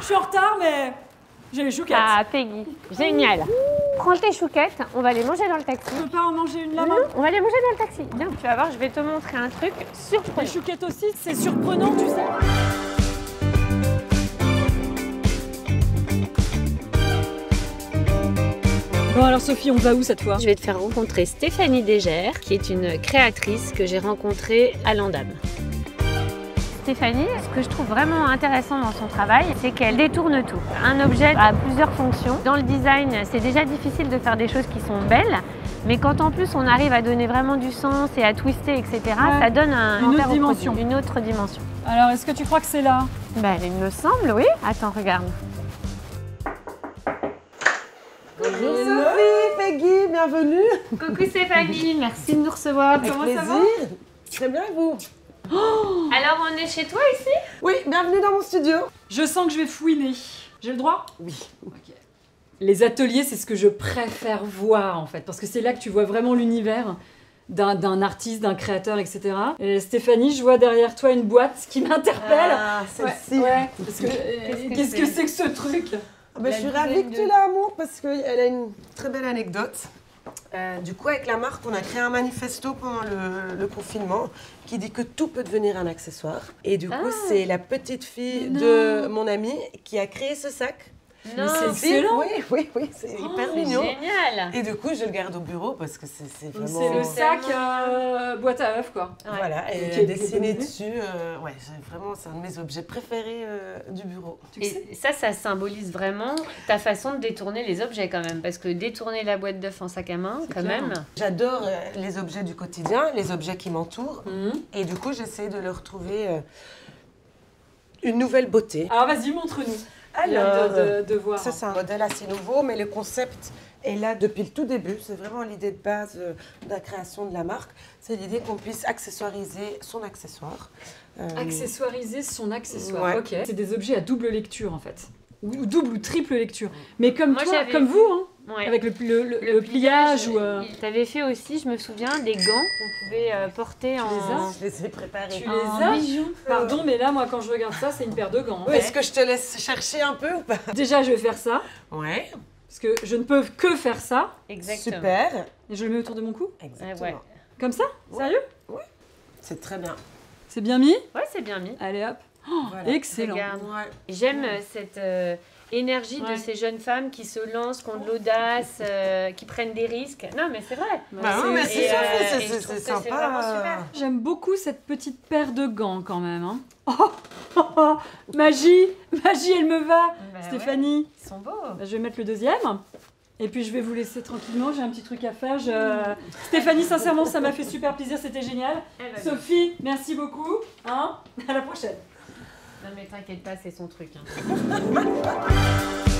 Je suis en retard, mais j'ai les chouquettes. Ah, Peggy, génial. Prends tes chouquettes, on va les manger dans le taxi. Je peux pas en manger une là-bas Non, on va les manger dans le taxi. Viens, tu vas voir, je vais te montrer un truc Les surprenant. chouquettes aussi, c'est surprenant, tu sais. Bon alors Sophie, on va où cette fois? Je vais te faire rencontrer Stéphanie Dégère, qui est une créatrice que j'ai rencontrée à Landam. Stéphanie, ce que je trouve vraiment intéressant dans son travail, c'est qu'elle détourne tout. Un objet a plusieurs fonctions. Dans le design, c'est déjà difficile de faire des choses qui sont belles, mais quand en plus on arrive à donner vraiment du sens et à twister, etc., Ouais. ça donne un, Une autre envers au dimension. produit, une autre dimension. Alors est-ce que tu crois que c'est là? Ben, il me semble, oui. Attends, regarde. Bonjour Sophie, Peggy, bienvenue. Coucou Stéphanie, merci de nous recevoir. Avec Comment plaisir. ça va? Très bien, et vous? Alors on est chez toi ici? Oui, bienvenue dans mon studio. Je sens que je vais fouiner. J'ai le droit? Oui. Les ateliers, c'est ce que je préfère voir en fait, parce que c'est là que tu vois vraiment l'univers d'un artiste, d'un créateur, etc. Et Stéphanie, je vois derrière toi une boîte qui m'interpelle. Ah, Ouais, celle-ci. ouais, parce que euh, Qu'est-ce que c'est? que ce truc? Ah ben, La je suis ravie que tu l'as, amour, parce qu'elle a une très belle anecdote. Euh, du coup, avec la marque, on a créé un manifesto pendant le, le confinement qui dit que tout peut devenir un accessoire. Et du coup, Ah. c'est la petite fille de mon amie qui a créé ce sac. Non, c'est excellent. Oui, oui, oui, c'est Oh, hyper c'est mignon. génial. Et du coup, je le garde au bureau parce que c'est vraiment... C'est le sac euh, boîte à œufs quoi. Voilà, et Qui est dessiné dessus, euh, ouais, c'est vraiment, c'est un de mes objets préférés euh, du bureau. Tu le sais? Et ça, ça symbolise vraiment ta façon de détourner les objets quand même. Parce que détourner la boîte d'œufs en sac à main, quand clair. même. J'adore euh, les objets du quotidien, les objets qui m'entourent, Mhm. et du coup, j'essaie de leur trouver euh, une nouvelle beauté. Alors vas-y, montre-nous. Alors, de, de, de voir. Ça, c'est un modèle assez nouveau, mais le concept est là depuis le tout début. C'est vraiment l'idée de base euh, de la création de la marque. C'est l'idée qu'on puisse accessoiriser son accessoire. Euh, Accessoiriser son accessoire. Ouais. Ok. C'est des objets à double lecture en fait. Ou, ou double ou triple lecture. Mais comme Moi, toi, comme vous, hein, Ouais. avec le, le, le- le pliage ou. euh, Tu avais fait aussi, je me souviens, des gants qu'on pouvait euh, porter en. les as je les ai préparés. Tu en les as bijoux. Pardon, mais là, moi, quand je regarde ça, c'est une paire de gants. Est-ce que je te laisse chercher un peu ou pas? Déjà, je vais faire ça, Ouais, parce que je ne peux que faire ça, Exactement. super. et je le mets autour de mon cou? Exactement. ouais. Comme ça? Ouais. Sérieux? C'est très bien. C'est bien mis? Ouais, c'est bien mis. Allez hop. Voilà. Excellent. Ouais. J'aime euh, cette euh, énergie Ouais. de ces jeunes femmes qui se lancent, qui ont de l'audace, euh, qui prennent des risques. Non, mais c'est vrai. Bah c'est- Sophie, euh, c'est- c'est sympa. J'aime beaucoup cette petite paire de gants quand même. hein. Oh, magie Magie, elle me va Bah Stéphanie, ouais, ils sont beaux. Bah, je vais mettre le deuxième. Et puis je vais vous laisser tranquillement, j'ai un petit truc à faire. Je- Stéphanie, sincèrement, ça m'a fait super plaisir, c'était génial. Va bien. Sophie, merci beaucoup. Hein à la prochaine. Non, mais t'inquiète pas, c'est son truc. hein.